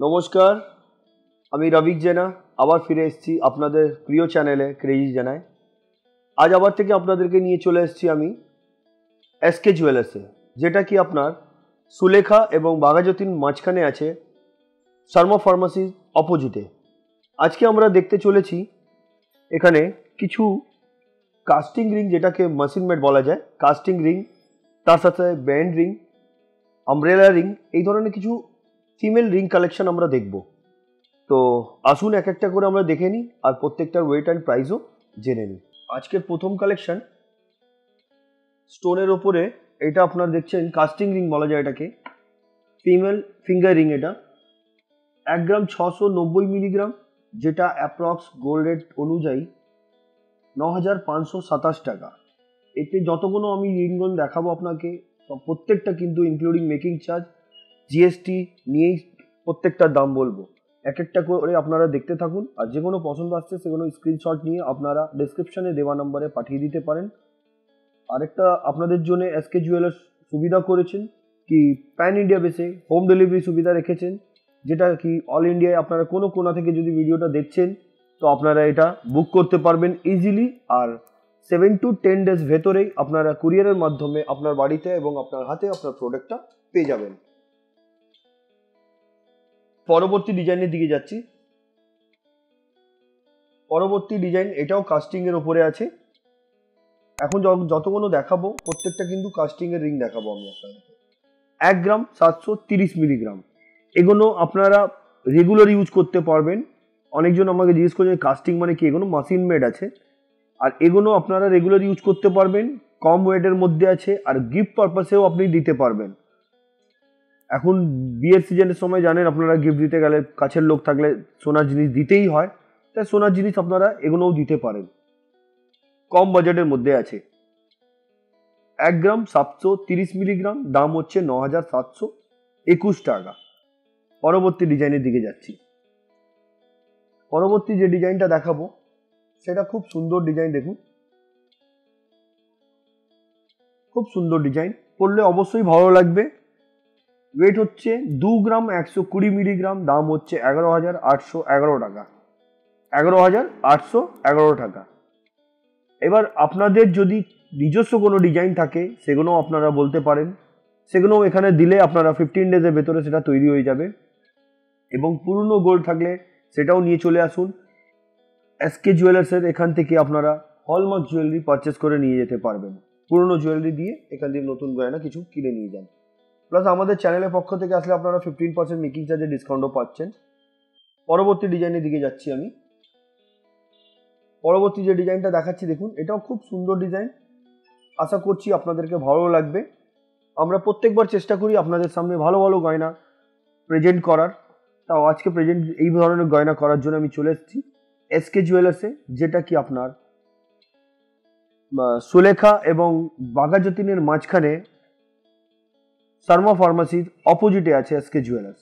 নমস্কার, আমি রবিক জেনা, আবার ফিরে এসেছি আপনাদের প্রিয় চ্যানেলে ক্রেজি জেনায় আজ আবার থেকে আপনাদেরকে নিয়ে চলে এসেছি আমি এসকে জুয়েলার্সে যেটা কি আপনার সুলেখা এবং বাঘাযতীন মাঝখানে আছে শর্মা ফার্মাসির অপোজিটে আজকে আমরা দেখতে চলেছি এখানে কিছু কাস্টিং রিং যেটাকে মাসিন মেড বলা যায়। কাস্টিং রিং তার সাথে ব্যান্ড রিং আমব্রেলা রিং এই ধরনের কিছু ফিমেল রিং কালেকশন আমরা দেখব। তো আসুন এক একটা করে আমরা দেখে নিই আর প্রত্যেকটার ওয়েট অ্যান্ড প্রাইসও জেনে নিই। আজকের প্রথম কালেকশন স্টোনের ওপরে, এটা আপনার দেখছেন কাস্টিং রিং বলা যায় এটাকে। ফিমেল ফিঙ্গার রিং এটা। এক গ্রাম ছশো নব্বই মিলিগ্রাম, যেটা অ্যাপ্রক্স গোল্ড রেট অনুযায়ী ন হাজার পাঁচশো সাতাশ টাকা। এতে যতগুলো আমি রিংগন দেখাবো আপনাকে প্রত্যেকটা কিন্তু ইনক্লুডিং মেকিং চার্জ জিএসটি নিয়েই প্রত্যেকটার দাম বলব। এক একটা করে আপনারা দেখতে থাকুন, আর যে কোনো পছন্দ আসছে সেগুলো স্ক্রিনশট নিয়ে আপনারা ডিসক্রিপশনে দেওয়া নম্বরে পাঠিয়ে দিতে পারেন। আরেকটা আপনাদের জন্য এসকে জুয়েলার্স সুবিধা করেছেন কি প্যান ইন্ডিয়া বেসে হোম ডেলিভারি সুবিধা রেখেছেন, যেটা কি অল ইন্ডিয়ায় আপনারা কোনো কোনা থেকে যদি ভিডিওটা দেখছেন, তো আপনারা এটা বুক করতে পারবেন ইজিলি আর সেভেন টু টেন ডেজ ভেতরেই আপনারা কুরিয়ারের মাধ্যমে আপনার বাড়িতে এবং আপনার হাতে আপনার প্রোডাক্টটা পেয়ে যাবেন। পরবর্তী ডিজাইনের দিকে যাচ্ছি। পরবর্তী ডিজাইন এটাও কাস্টিং এর উপরে আছে। এখন যতগুলো দেখাবো, প্রত্যেকটা কিন্তু কাস্টিং এর রিং দেখাবো আমি আপনাদেরকে। এক গ্রাম সাতশো তিরিশ মিলিগ্রাম এগুলো আপনারা রেগুলার ইউজ করতে পারবেন। অনেকজন আমাকে জিজ্ঞেস করছেন কাস্টিং মানে কি? এগুলো মাসিন মেড আছে। আর এগুলো আপনারা রেগুলার ইউজ করতে পারবেন। কম ওয়েটের মধ্যে আছে। আর গিফট পারপাসেও আপনি দিতে পারবেন। এখন বিয়ের সিজনের সময় জানেন আপনারা গিফট দিতে গেলে কাছের লোক থাকলে সোনার জিনিস দিতেই হয়। তাই সোনার জিনিস আপনারা এগুলোও দিতে পারেন। কম বাজেটের মধ্যে আছে। এক গ্রাম সাতশো তিরিশ মিলিগ্রাম, দাম হচ্ছে ন হাজার সাতশো একুশ টাকা। পরবর্তী ডিজাইনের দিকে যাচ্ছি। পরবর্তী যে ডিজাইনটা দেখাবো, সেটা খুব সুন্দর ডিজাইন দেখুন। খুব সুন্দর ডিজাইন। পড়লে অবশ্যই ভালো লাগবে। ওয়েট হচ্ছে দু গ্রাম একশো কুড়ি মিলিগ্রাম, দাম হচ্ছে এগারো হাজার আটশো এগারো টাকা। এগারো হাজার আটশো এগারো টাকা। এবার আপনাদের যদি নিজস্ব কোনো ডিজাইন থাকে, সেগুলোও আপনারা বলতে পারেন। সেগুলোও এখানে দিলে আপনারা ফিফটিন ডেজের ভেতরে সেটা তৈরি হয়ে যাবে। এবং পুরনো গোল্ড থাকলে সেটাও নিয়ে চলে আসুন। এসকে জুয়েলার্সের এখান থেকে আপনারা হলমার্ক জুয়েলারি পারচেস করে নিয়ে যেতে পারবেন। পুরনো জুয়েলারি দিয়ে এখান থেকে নতুন গয়না কিছু কিনে নিয়ে যান। প্লাস আমাদের চ্যানেলের পক্ষ থেকে আসলে আপনারা ফিফটিন পার্সেন্ট মেকিং চার্জে ডিসকাউন্টও পাচ্ছেন। পরবর্তী ডিজাইনের দিকে যাচ্ছি আমি। পরবর্তী যে ডিজাইনটা দেখাচ্ছি, দেখুন, এটাও খুব সুন্দর ডিজাইন আশা করছি আপনাদেরকে ভালো লাগবে। আমরা প্রত্যেকবার চেষ্টা করি আপনাদের সামনে ভালো ভালো গয়না প্রেজেন্ট করার। তাও আজকে প্রেজেন্ট এই ধরনের গয়না করার জন্য আমি চলে এসেছি। এসকে জুয়েলার্সে যেটা কি আপনার সুলেখা এবং বাঘাযতীনের মাঝখানে শর্মা ফার্মাসির অপোজিটে আছে এসকে জুয়েলার্স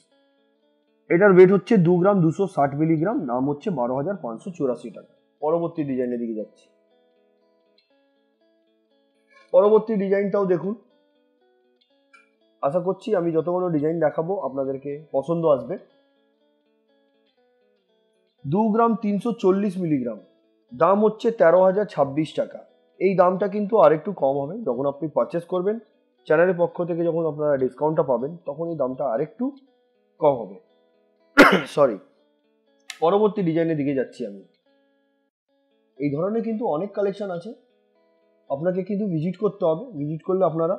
এটার ওয়েট হচ্ছে দু গ্রাম দুশো ষাট মিলিগ্রাম নাম হচ্ছে বারো হাজার পাঁচশো চুরাশি টাকা। পরবর্তী ডিজাইনের দিকে যাচ্ছি। পরবর্তী ডিজাইনটাও দেখুন। আশা করছি আমি যতগুলো ডিজাইন দেখাবো আপনাদেরকে পছন্দ আসবে। দু গ্রাম তিনশো চল্লিশ মিলিগ্রাম দাম হচ্ছে তেরো হাজার ছাব্বিশ টাকা। এই দামটা কিন্তু আরেকটু কম হবে। যখন আপনি পারচেস করবেন চ্যানেলের পক্ষ থেকে যখন আপনারা ডিসকাউন্টটা পাবেন, তখন এই দামটা আরেকটু কম হবে। সরি পরবর্তী ডিজাইনের দিকে যাচ্ছি আমি। এই ধরনের কিন্তু অনেক কালেকশন আছে। আপনাকে কিন্তু ভিজিট করতে হবে। ভিজিট করলে আপনারা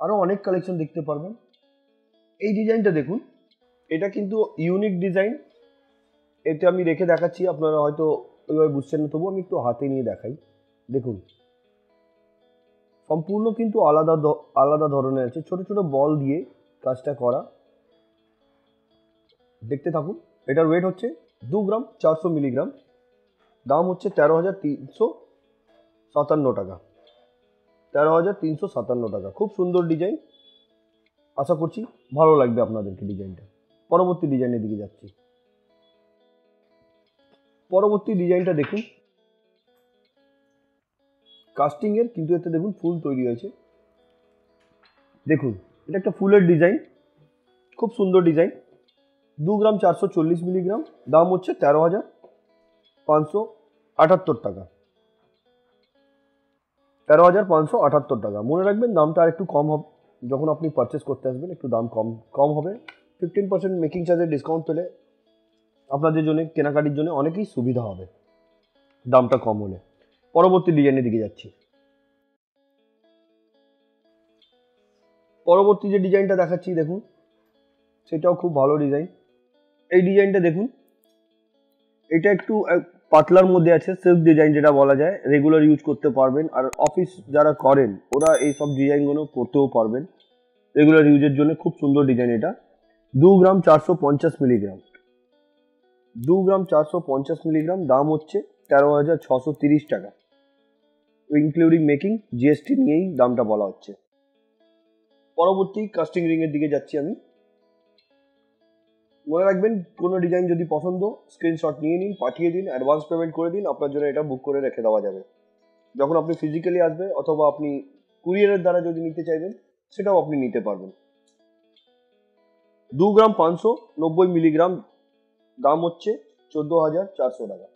আরও অনেক কালেকশন দেখতে পারবেন। এই ডিজাইনটা দেখুন। এটা কিন্তু ইউনিক ডিজাইন এতে আমি রেখে দেখাচ্ছি। আপনারা হয়তো ওইভাবে বুঝছেন না, তবুও আমি একটু হাতে নিয়ে দেখাই। দেখুন। সম্পূর্ণ কিন্তু আলাদা আলাদা ধরনের আছে। ছোট ছোট বল দিয়ে কাজটা করা। দেখতে থাকুন, এটার ওয়েট হচ্ছে দু গ্রাম চারশো মিলিগ্রাম। দাম হচ্ছে তেরো হাজার তিনশো সাতান্ন টাকা। তেরো হাজার তিনশো সাতান্ন টাকা। খুব সুন্দর ডিজাইন। আশা করছি ভালো লাগবে আপনাদেরকে ডিজাইনটা। পরবর্তী ডিজাইনের দিকে যাচ্ছি। পরবর্তী ডিজাইনটা দেখুন। কাস্টিংয়ের কিন্তু এতে দেখুন ফুল তৈরি হয়েছে। দেখুন, এটা একটা ফুলের ডিজাইন, খুব সুন্দর ডিজাইন। দু গ্রাম চারশো চল্লিশ মিলিগ্রাম, দাম হচ্ছে তেরো হাজার পাঁচশো আটাত্তর টাকা। তেরো হাজার পাঁচশো আটাত্তর টাকা। মনে রাখবেন, দামটা আর একটু কম হবে। যখন আপনি পারচেস করতে আসবেন, একটু দাম কম কম হবে। ফিফটিন পার্সেন্ট মেকিং চার্জের ডিসকাউন্ট পেলে আপনাদের জন্য, কেনাকাটির জন্য অনেকই সুবিধা হবে। দামটা কম হলে। পরবর্তী ডিজাইনের দিকে যাচ্ছি। পরবর্তী যে ডিজাইনটা দেখাচ্ছি, দেখুন, সেটাও খুব ভালো ডিজাইন এই ডিজাইনটা দেখুন, এটা একটু পাতলার মধ্যে আছে সিল্ক ডিজাইন যেটা বলা যায় রেগুলার ইউজ করতে পারবেন। আর অফিস যারা করেন, ওরা এই সব ডিজাইনগুলো করতেও পারবেন। রেগুলার ইউজের জন্য খুব সুন্দর ডিজাইন এটা। দু গ্রাম চারশো পঞ্চাশ মিলিগ্রাম দু গ্রাম চারশো পঞ্চাশ মিলিগ্রাম দাম হচ্ছে তেরো হাজার ছশো তিরিশ টাকা। ইনক্লুডিং মেকিং জিএসটি নিয়েই দামটা বলা হচ্ছে। পরবর্তী কাস্টিং রিংয়ের দিকে যাচ্ছি আমি। মনে রাখবেন, কোনো ডিজাইন যদি পছন্দ স্ক্রিনশট নিয়ে নিন, পাঠিয়ে দিন অ্যাডভান্স পেমেন্ট করে দিন, আপনার জন্য এটা বুক করে রেখে দেওয়া যাবে। যখন আপনি ফিজিক্যালি আসবে অথবা আপনি কুরিয়ারের দ্বারা যদি নিতে চাইবেন, সেটাও আপনি নিতে পারবেন। দু গ্রাম পাঁচশো নব্বই মিলিগ্রাম দাম হচ্ছে চোদ্দ হাজার চারশো টাকা।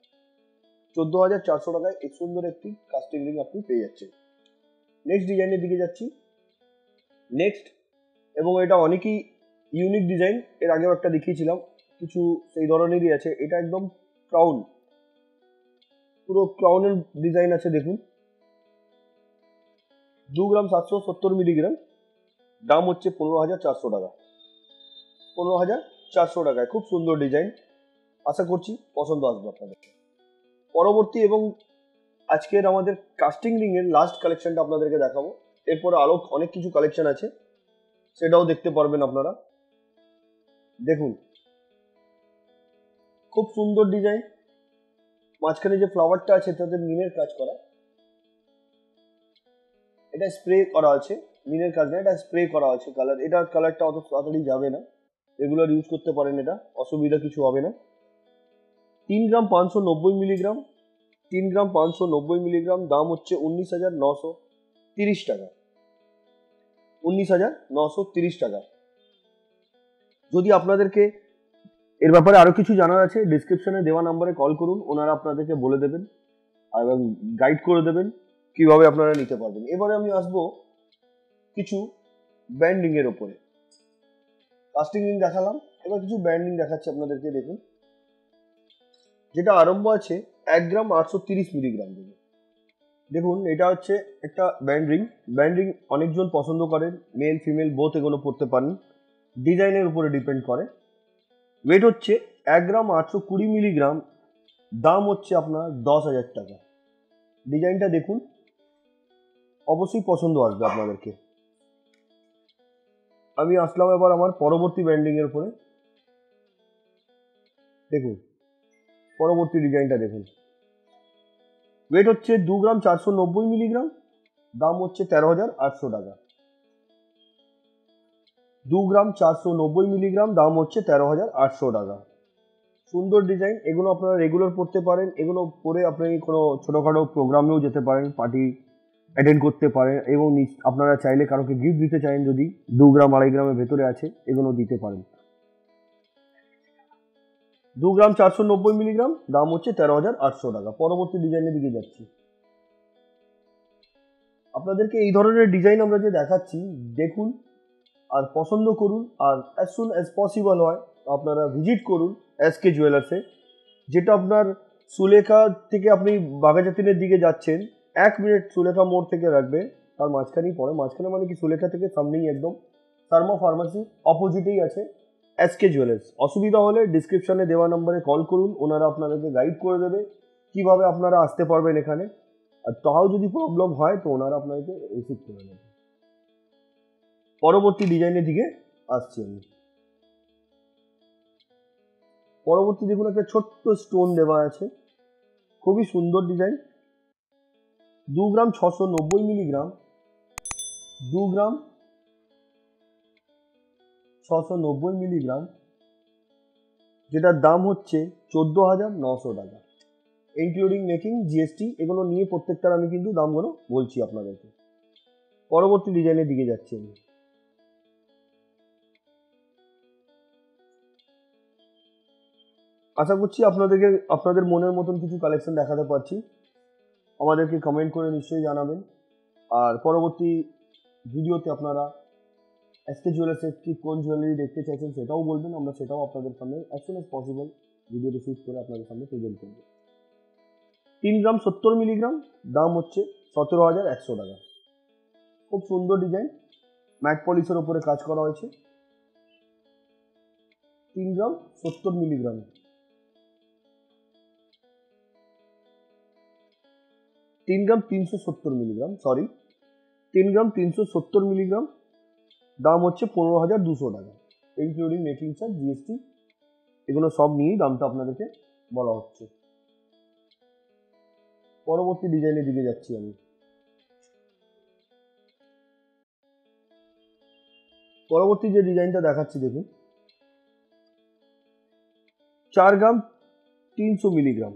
চোদ্দ হাজার চারশো টাকায় এই সুন্দর একটি কাস্টিং রিং আপনি পেয়ে যাচ্ছেন। নেক্সট ডিজাইনের দিকে যাচ্ছি। নেক্সট এবং এটা অনেকই ইউনিক ডিজাইন এর আগেও একটা দেখিয়েছিলাম, কিছু সেই ধরনেরই আছে। এটা একদম ক্রাউন পুরো ক্রাউনের ডিজাইন আছে, দেখুন। দু গ্রাম সাতশো সত্তর মিলিগ্রাম, দাম হচ্ছে পনেরো হাজার চারশো টাকা। পনেরো হাজার চারশো টাকায়, খুব সুন্দর ডিজাইন আশা করছি পছন্দ আসবে আপনাদের। পরবর্তী এবং আজকের আমাদের কাস্টিং রিং এর লাস্ট কালেকশনটা আপনাদেরকে দেখাবো। এরপরে আরও অনেক কিছু কালেকশন আছে। সেটাও দেখতে পারবেন আপনারা। দেখুন। খুব সুন্দর ডিজাইন মাঝখানে যে ফ্লাওয়ারটা আছে, তাতে মিনের কাজ করা। এটা স্প্রে করা আছে। মিনের কাজ না, এটা স্প্রে করা আছে কালার এটার কালারটা অত তাড়াতাড়ি যাবে না। রেগুলার ইউজ করতে পারেন এটা। অসুবিধা কিছু হবে না। তিন গ্রাম পাঁচশো নব্বই মিলিগ্রাম, তিন গ্রাম পাঁচশো নব্বই মিলিগ্রাম, দাম হচ্ছে উনিশ হাজার নশো তিরিশ টাকা। উনিশ হাজার নশো তিরিশ টাকা। যদি আপনাদেরকে এর ব্যাপারে আরও কিছু জানার আছে ডিসক্রিপশনে দেওয়া নাম্বারে কল করুন, ওনারা আপনাদেরকে বলে দেবেন এবং গাইড করে দেবেন কীভাবে আপনারা নিতে পারবেন। এবারে আমি আসব কিছু ব্যান্ডিং এর ওপরে। কাস্টিং রিং দেখালাম, এবার কিছু ব্যান্ডিং দেখাচ্ছি আপনাদেরকে, দেখুন। যেটা আরম্ভ আছে এক গ্রাম আটশো তিরিশ মিলিগ্রাম থেকে। দেখুন, এটা হচ্ছে একটা ব্যান্ড রিং ব্যান্ড রিং অনেকজন পছন্দ করেন। মেল ফিমেল বোথ এগুলো পড়তে পারেন। ডিজাইনের উপরে ডিপেন্ড করে। ওয়েট হচ্ছে এক গ্রাম আটশো কুড়ি মিলিগ্রাম। দাম হচ্ছে আপনার দশ হাজার টাকা। ডিজাইনটা দেখুন। অবশ্যই পছন্দ আসবে আপনাদেরকে। আমি আসলাম এবার আমার পরবর্তী ব্যান্ডিং এর উপরে। দেখুন। পরবর্তী ডিজাইনটা দেখুন। ওয়েট হচ্ছে দু গ্রাম চারশো নব্বই মিলিগ্রাম দাম হচ্ছে তেরো হাজার আটশো টাকা। দু গ্রাম চারশো নব্বই মিলিগ্রাম দাম হচ্ছে তেরো হাজার আটশো টাকা। সুন্দর ডিজাইন এগুলো আপনারা রেগুলার পড়তে পারেন, এগুলো পরে আপনি কোনো ছোটোখাটো প্রোগ্রামেও যেতে পারেন পার্টি অ্যাটেন্ড করতে পারেন, এবং আপনারা চাইলে কারোকে গিফট দিতে চান যদি দু গ্রাম আড়াই গ্রামের ভেতরে আছে, এগুলো দিতে পারেন। দু গ্রাম চারশো নব্বই মিলিগ্রাম, দাম হচ্ছে তেরো হাজার আটশো টাকা। পরবর্তী ডিজাইনের দিকে যাচ্ছি। আপনাদেরকে এই ধরনের ডিজাইন আমরা যে দেখাচ্ছি, দেখুন আর পছন্দ করুন আর অ্যাজ সুন অ্যাজ পসিবল হয়, আপনারা ভিজিট করুন এস কে জুয়েলার্সে যেটা আপনার সুলেখা থেকে আপনি বাঘাজাতিনের দিকে যাচ্ছেন, এক মিনিট সুলেখা মোড় থেকে রাখবে, তার মাঝখানেই পড়ে। মাঝখানে মানে কি সুলেখা থেকে সামনেই একদম, সার্মা ফার্মাসি অপোজিটেই আছে। কে জুয়েলার্স অসুবিধা হলে ডিসক্রিপশনে দেওয়া নম্বরে কল করুন, ওনারা আপনাদেরকে গাইড করে দেবে কীভাবে আপনারা আসতে পারবেন এখানে। আর তাও যদি প্রবলেম হয়, তো ওনারা আপনাদেরকে রিসিভ করে নেবে পরবর্তী ডিজাইনের দিকে আসছি আমি। পরবর্তী দেখুন, একটা ছোট্ট স্টোন দেওয়া আছে। খুবই সুন্দর ডিজাইন দু গ্রাম ছশো নব্বই মিলিগ্রাম দু গ্রাম ছশো নব্বই মিলিগ্রাম, যেটার দাম হচ্ছে চোদ্দ হাজার নশো টাকা। ইনক্লুডিং মেকিং জিএসটি এগুলো নিয়ে প্রত্যেকটার আমি কিন্তু দামগুলো বলছি আপনাদেরকে। পরবর্তী ডিজাইনের দিকে যাচ্ছি আমি। আশা করছি আপনাদেরকে, আপনাদের মনের মতন কিছু কালেকশন দেখাতে পারছি। আমাদেরকে কমেন্ট করে নিশ্চয়ই জানাবেন। আর পরবর্তী ভিডিওতে আপনারা এসকে জুয়েলার্সের কি কোন জুয়েলারি দেখতে চাইছেন সেটাও বলবেন, আমরা সেটাও আপনাদের সামনে অ্যাজ সুন অ্যাজ পসিবল ভিডিওটি শ্যুট করে আপনাদের সামনে প্রেজেন্ট করব। তিন গ্রাম সত্তর মিলিগ্রাম দাম হচ্ছে সতেরো হাজার একশো টাকা। খুব সুন্দর ডিজাইন ম্যাট পলিশের ওপরে কাজ করা হয়েছে। তিন গ্রাম সত্তর মিলিগ্রাম তিন গ্রাম তিনশো সত্তর মিলিগ্রাম সরি তিন গ্রাম তিনশো সত্তর মিলিগ্রাম দাম হচ্ছে পনেরো হাজার দুশো টাকা ইনক্লুডিং মেকিং চার্জ জিএসটি এগুলো সব নিয়েই দামটা আপনাদেরকে বলা হচ্ছে। পরবর্তী ডিজাইনের দিকে যাচ্ছি আমি। পরবর্তী যে ডিজাইনটা দেখাচ্ছি, দেখুন। চার গ্রাম তিনশো মিলিগ্রাম।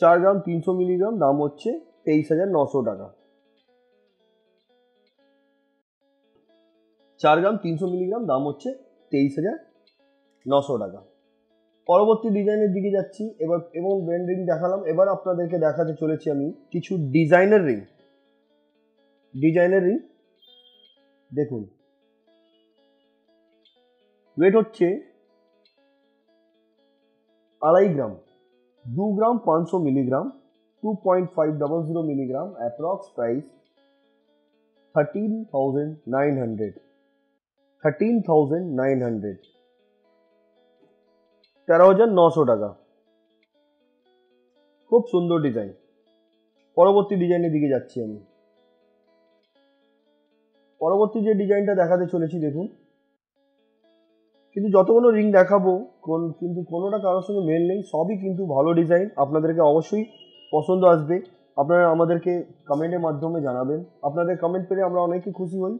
চার গ্রাম তিনশো মিলিগ্রাম দাম হচ্ছে তেইশ হাজার নশো টাকা। চার গ্রাম তিনশো মিলিগ্রাম, দাম হচ্ছে তেইশ হাজার নশো টাকা। পরবর্তী ডিজাইনের দিকে যাচ্ছি, এবার এবং ব্র্যান্ড রিং দেখালাম। এবার আপনাদেরকে দেখাতে চলেছি আমি কিছু ডিজাইনের রিং ডিজাইনের রিং দেখুন। ওয়েট হচ্ছে আড়াই গ্রাম, দু গ্রাম পাঁচশো milligram two point five double zero milligram approx price thirteen thousand nine hundred thirteen thousand nine hundred তেরো হাজার নশো টাকা। খুব সুন্দর ডিজাইন পরবর্তী ডিজাইনের দিকে যাচ্ছি আমি। পরবর্তী যে ডিজাইনটা দেখাতে চলেছি, দেখুন। কিন্তু যতগুলো রিং দেখাবো, কোন কিন্তু কোনোটা কারোর সঙ্গে মেল নেই, সবই কিন্তু ভালো ডিজাইন আপনাদেরকে অবশ্যই পছন্দ আসবে। আপনারা আমাদেরকে কমেন্টের মাধ্যমে জানাবেন। আপনাদের কমেন্ট পেলে আমরা অনেকই খুশি হই।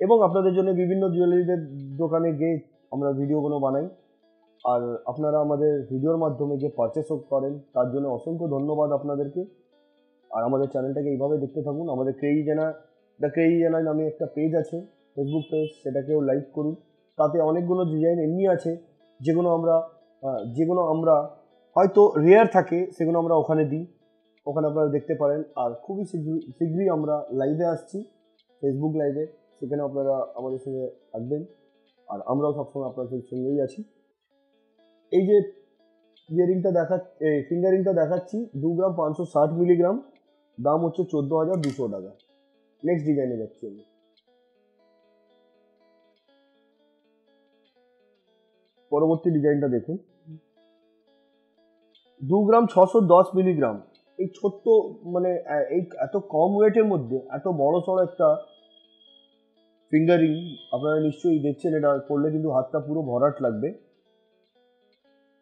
এবং আপনাদের জন্য বিভিন্ন জুয়েলারিদের দোকানে গিয়ে আমরা ভিডিওগুলো বানাই। আর আপনারা আমাদের ভিডিওর মাধ্যমে যে পারচেসও করেন, তার জন্য অসংখ্য ধন্যবাদ আপনাদেরকে। আর আমাদের চ্যানেলটাকে এইভাবে দেখতে থাকুন। আমাদের ক্রেই জানা দ্য ক্রেই জানা নামে একটা পেজ আছে ফেসবুক পেজ সেটাকেও লাইক করুন। তাতে অনেকগুলো ডিজাইন এমনি আছে, যেগুলো আমরা যেগুলো আমরা হয়তো রেয়ার থাকে, সেগুলো আমরা ওখানে দিই। ওখানে আপনারা দেখতে পারেন। আর খুবই শীঘ্রই শীঘ্রই আমরা লাইভে আসছি ফেসবুক লাইভে সেখানে আপনারা আমাদের সঙ্গে থাকবেন। আর আমরাও সবসময় আপনাদের সঙ্গেই আছি। এই যে ইয়ারিংটা দেখা ফিঙ্গারিংটা দেখাচ্ছি, দু গ্রাম পাঁচশো ষাট মিলিগ্রাম, দাম হচ্ছে চোদ্দ হাজার দুশো টাকা। নেক্সট ডিজাইনে যাচ্ছি আমি। পরবর্তী ডিজাইনটা দেখুন। দু গ্রাম ছশো দশ মিলিগ্রাম। এই ছোট্ট মানে এই এত কম ওয়েটের মধ্যে, এত বড় সড়ো একটা ফিঙ্গারিং, আপনারা নিশ্চয়ই দেখছেন, এটা করলে কিন্তু হাতটা পুরো ভরাট লাগবে।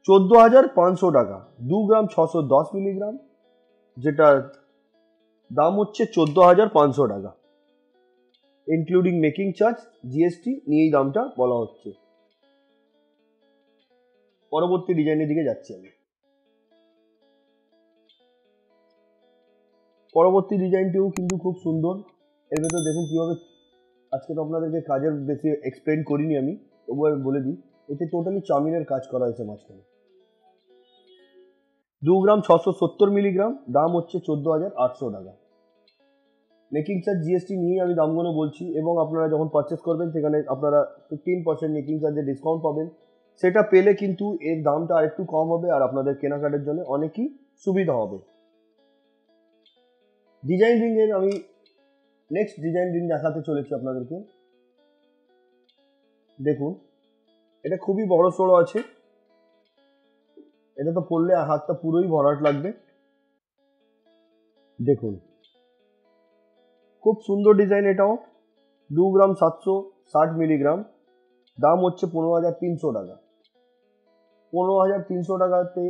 চোদ্দ হাজার পাঁচশো টাকা, দু গ্রাম ছশো দশ মিলিগ্রাম যেটা দাম হচ্ছে চোদ্দ হাজার পাঁচশো টাকা। ইনক্লুডিং মেকিং চার্জ জিএসটি নিয়েই দামটা বলা হচ্ছে। পরবর্তী ডিজাইনের দিকে যাচ্ছি আমি। পরবর্তী ডিজাইনটিও কিন্তু খুব সুন্দর। এর ভেতর দেখুন কীভাবে আজকে তো আপনাদেরকে কাজের বেশি এক্সপ্লেন করিনি আমি, তবু আমি বলে দিই, এতে টোটালি চাউমিনের কাজ করা হয়েছে মাঝখানে। দু গ্রাম ছশো সত্তর মিলিগ্রাম, দাম হচ্ছে চোদ্দ হাজার আটশো টাকা। মেকিং চার্জ জিএসটি নিয়েই আমি দামগুলো বলছি, এবং আপনারা যখন পারচেস করবেন, সেখানে আপনারা ফিফটিন পার্সেন্ট মেকিং চার্জে ডিসকাউন্ট পাবেন। সেটা পেলে কিন্তু এর দামটা আরেকটু কম হবে, আর আপনাদের কেনাকাটার জন্য অনেকই সুবিধা হবে। ডিজাইন রিংয়ের আমি নেক্সট ডিজাইন রিং দেখাতে চলেছি আপনাদেরকে। দেখুন, এটা খুবই বড় সড়ো আছে। এটা তো পড়লে হাতটা পুরোই ভরাট লাগবে। দেখুন, খুব সুন্দর ডিজাইন এটাও। দু গ্রাম সাতশো ষাট মিলিগ্রাম দাম হচ্ছে পনেরো হাজার তিনশো টাকা। পনেরো হাজার তিনশো টাকাতে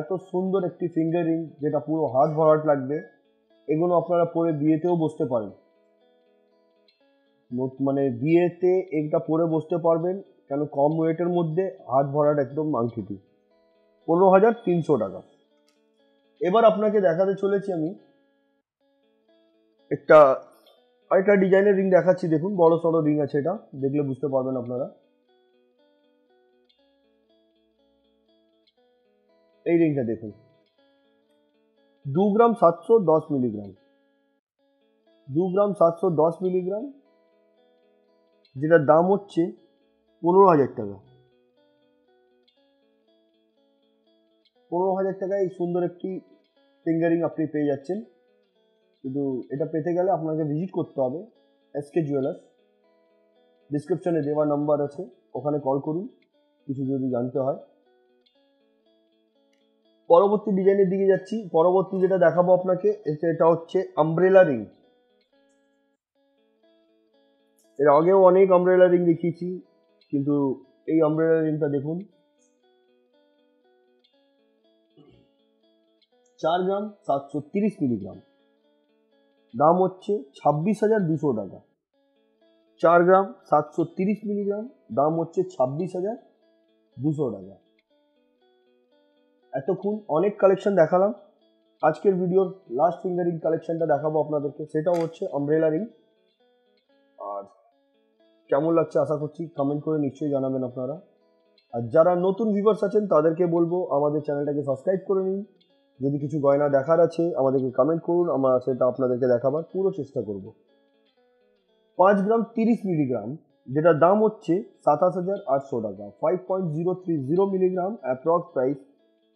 এত সুন্দর একটি ফিঙ্গার রিং যেটা পুরো হাত ভরাট লাগবে, এগুলো আপনারা পরে বিয়েতেও বসতে পারেন। মানে বিয়েতে এটা পরে বসতে পারবেন, কেন কম ওয়েটের মধ্যে হাত ভরাট একদম আংটিটি পনেরো হাজার তিনশো টাকা। এবার আপনাকে দেখাতে চলেছি আমি একটা আরেকটা ডিজাইনের রিং দেখাচ্ছি, দেখুন, বড় সড়ো রিং আছে এটা, দেখলে বুঝতে পারবেন আপনারা। এই রিংটা দেখুন। দু গ্রাম সাতশো দশ মিলিগ্রাম। দু গ্রাম সাতশো দশ মিলিগ্রাম যেটার দাম হচ্ছে পনেরো হাজার টাকা। পনেরো হাজার টাকায় সুন্দর একটি ফিঙ্গারিং আপনি পেয়ে যাচ্ছেন। কিন্তু এটা পেতে গেলে আপনাকে ভিজিট করতে হবে এসকে জুয়েলার্স ডিসক্রিপশনে দেওয়া নাম্বার আছে, ওখানে কল করুন, কিছু যদি জানতে হয়। পরবর্তী ডিজাইনের দিকে যাচ্ছি। পরবর্তী যেটা দেখাবো আপনাকে, এটা হচ্ছে আমব্রেলা রিং এর আগেও অনেক আমব্রেলা রিং দেখিয়েছি, কিন্তু এই আমব্রেলা রিংটা দেখুন। চার গ্রাম, সাতশো তিরিশ মিলিগ্রাম। দাম হচ্ছে ছাব্বিশ হাজার দুশো টাকা। চার গ্রাম, সাতশো তিরিশ মিলিগ্রাম, দাম হচ্ছে ছাব্বিশ হাজার দুশো টাকা। এতক্ষণ অনেক কালেকশন দেখালাম। আজকের ভিডিওর লাস্ট ফিঙ্গারিং কালেকশনটা দেখাবো আপনাদেরকে। সেটাও হচ্ছে আমব্রেলা রিং কেমন লাগছে আশা করছি কমেন্ট করে নিশ্চয়ই জানাবেন আপনারা। আর যারা নতুন ভিউয়ার্স আছেন, তাদেরকে বলব আমাদের চ্যানেলটাকে সাবস্ক্রাইব করে নিন। যদি কিছু গয়না দেখার আছে, আমাদেরকে কমেন্ট করুন, আমরা সেটা আপনাদেরকে দেখাবার পুরো চেষ্টা করব। পাঁচ গ্রাম তিরিশ মিলিগ্রাম যেটার দাম হচ্ছে সাতাশ হাজার আটশো টাকা। Five point zero three zero milligram approx price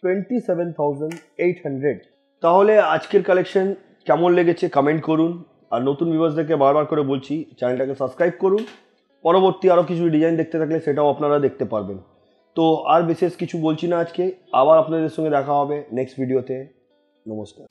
twenty seven thousand eight hundred তাহলে আজকের কালেকশন কেমন লেগেছে কমেন্ট করুন। আর নতুন ভিউয়ার্সদেরকে বারবার করে বলছি, চ্যানেলটাকে সাবস্ক্রাইব করুন। পরবর্তী আরও কিছু ডিজাইন দেখতে থাকলে সেটাও আপনারা দেখতে পারবেন। তো আর বিশেষ কিছু বলছি না আজকে। আবার আপনাদের সঙ্গে দেখা হবে নেক্সট ভিডিওতে নমস্কার।